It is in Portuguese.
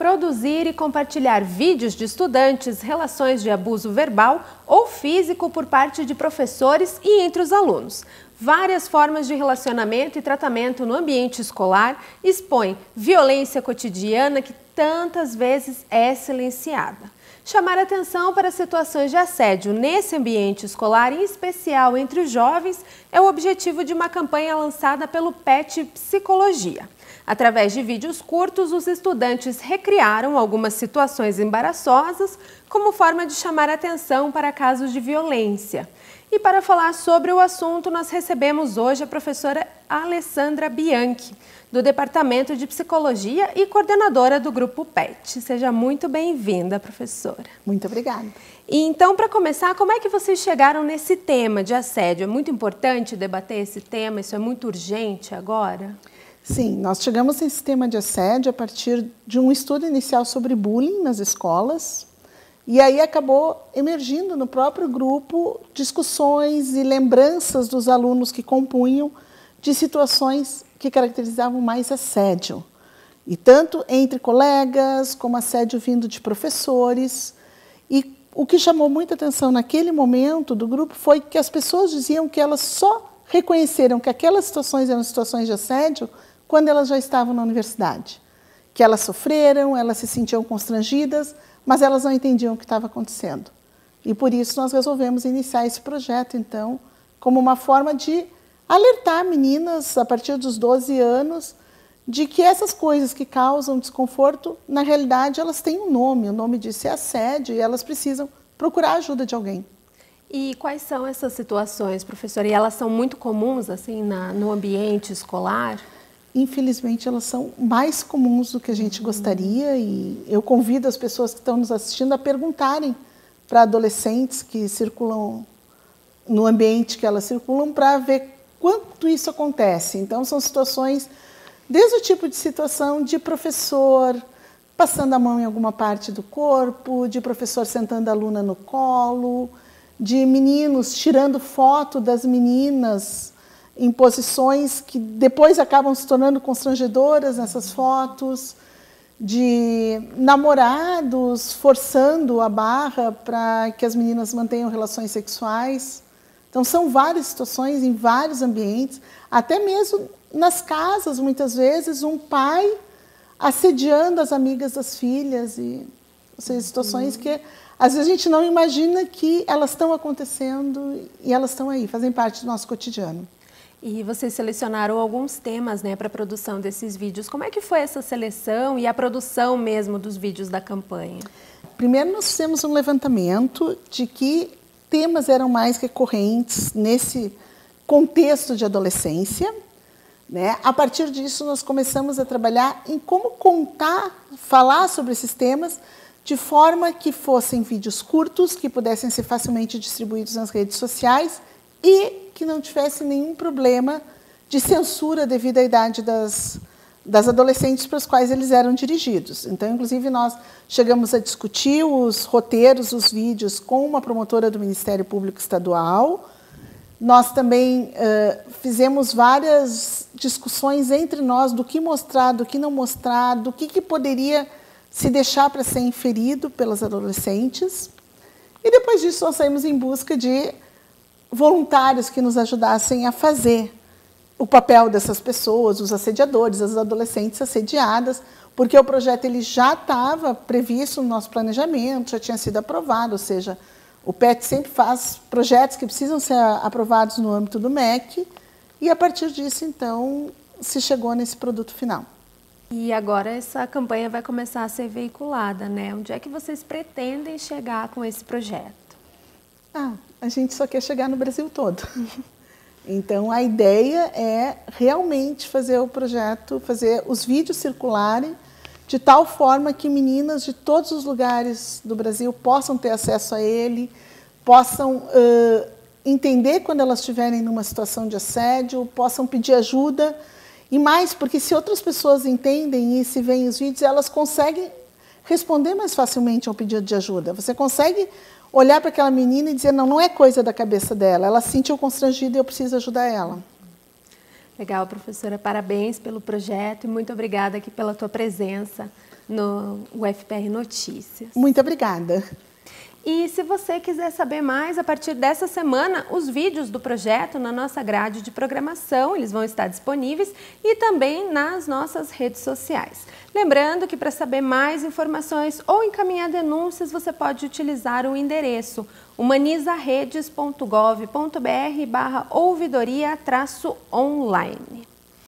produzir e compartilhar vídeos de estudantes, relações de abuso verbal ou físico por parte de professores e entre os alunos. Várias formas de relacionamento e tratamento no ambiente escolar expõem violência cotidiana que tantas vezes é silenciada. Chamar atenção para situações de assédio nesse ambiente escolar, em especial entre os jovens, é o objetivo de uma campanha lançada pelo PET Psicologia. Através de vídeos curtos, os estudantes recriaram algumas situações embaraçosas como forma de chamar atenção para casos de violência. E para falar sobre o assunto, nós recebemos hoje a professora Alessandra Bianchi, do Departamento de Psicologia e coordenadora do Grupo PET. Seja muito bem-vinda, professora. Muito obrigada. E então, para começar, como é que vocês chegaram nesse tema de assédio? É muito importante debater esse tema? Isso é muito urgente agora? Sim, nós chegamos nesse tema de assédio a partir de um estudo inicial sobre bullying nas escolas, e aí acabou emergindo no próprio grupo discussões e lembranças dos alunos que compunham de situações que caracterizavam mais assédio. E tanto entre colegas, como assédio vindo de professores. E o que chamou muita atenção naquele momento do grupo foi que as pessoas diziam que elas só reconheceram que aquelas situações eram situações de assédio quando elas já estavam na universidade. Que elas sofreram, elas se sentiam constrangidas, mas elas não entendiam o que estava acontecendo. E por isso nós resolvemos iniciar esse projeto, então, como uma forma de alertar meninas a partir dos 12 anos de que essas coisas que causam desconforto, na realidade, elas têm um nome, o nome disso é assédio, e elas precisam procurar a ajuda de alguém. E quais são essas situações, professora? E elas são muito comuns, assim, na, no ambiente escolar? Infelizmente elas são mais comuns do que a gente gostaria e eu convido as pessoas que estão nos assistindo a perguntarem para adolescentes que circulam no ambiente que elas circulam para ver quanto isso acontece. Então são situações desde o tipo de situação de professor passando a mão em alguma parte do corpo, de professor sentando a aluna no colo, de meninos tirando foto das meninas em posições que depois acabam se tornando constrangedoras nessas fotos, de namorados forçando a barra para que as meninas mantenham relações sexuais. Então, são várias situações em vários ambientes, até mesmo nas casas, muitas vezes, um pai assediando as amigas das filhas, e, ou seja, situações que às vezes a gente não imagina que elas estão acontecendo e elas estão aí, fazem parte do nosso cotidiano. E vocês selecionaram alguns temas né, para a produção desses vídeos. Como é que foi essa seleção e a produção mesmo dos vídeos da campanha? Primeiro nós fizemos um levantamento de que temas eram mais recorrentes nesse contexto de adolescência. Né? A partir disso, nós começamos a trabalhar em como contar, falar sobre esses temas de forma que fossem vídeos curtos, que pudessem ser facilmente distribuídos nas redes sociais e que não tivesse nenhum problema de censura devido à idade das, das adolescentes para as quais eles eram dirigidos. Então, inclusive, nós chegamos a discutir os roteiros, os vídeos com uma promotora do Ministério Público Estadual. Nós também uh, fizemos várias discussões entre nós do que mostrar, do que não mostrar, do que, que poderia se deixar para ser inferido pelas adolescentes. E depois disso, nós saímos em busca de voluntários que nos ajudassem a fazer o papel dessas pessoas, os assediadores, as adolescentes assediadas, porque o projeto ele já estava previsto no nosso planejamento, já tinha sido aprovado, ou seja, o PET sempre faz projetos que precisam ser aprovados no âmbito do MEC, e a partir disso, então, se chegou nesse produto final. E agora essa campanha vai começar a ser veiculada, né? Onde é que vocês pretendem chegar com esse projeto? Ah, a gente só quer chegar no Brasil todo. Então, a ideia é realmente fazer o projeto, fazer os vídeos circularem de tal forma que meninas de todos os lugares do Brasil possam ter acesso a ele, possam uh, entender quando elas estiverem numa situação de assédio, possam pedir ajuda. E mais, porque se outras pessoas entendem e se veem os vídeos, elas conseguem responder mais facilmente ao pedido de ajuda. Você consegue olhar para aquela menina e dizer, não, não é coisa da cabeça dela, ela se sentiu constrangida e eu preciso ajudar ela. Legal, professora. Parabéns pelo projeto e muito obrigada aqui pela tua presença no UFPR Notícias. Muito obrigada. E se você quiser saber mais, a partir dessa semana, os vídeos do projeto na nossa grade de programação, eles vão estar disponíveis e também nas nossas redes sociais. Lembrando que para saber mais informações ou encaminhar denúncias, você pode utilizar o endereço humanizaredes.gov.br barra ouvidoria-online.